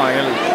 final.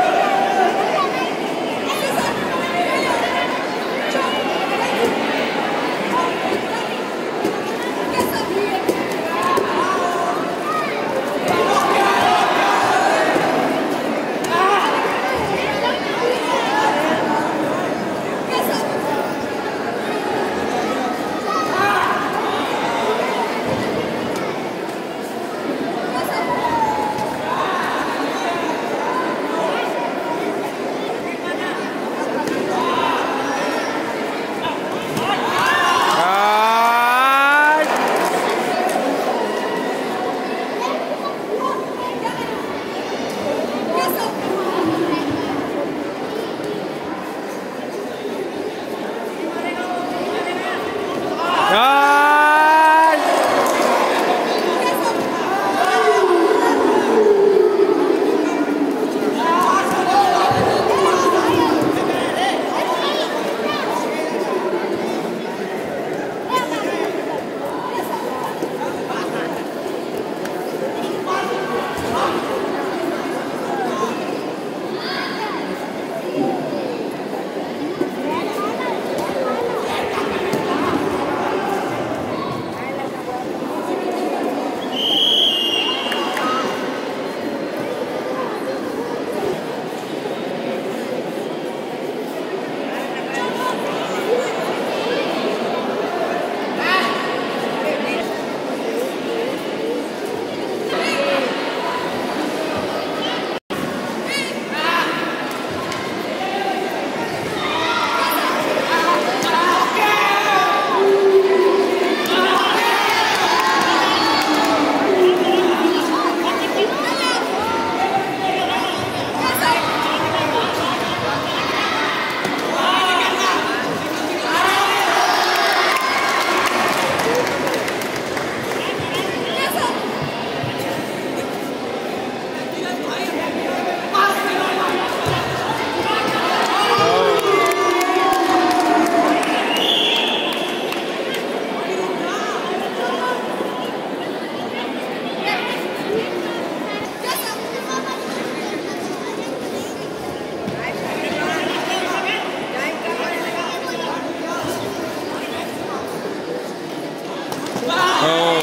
Oh.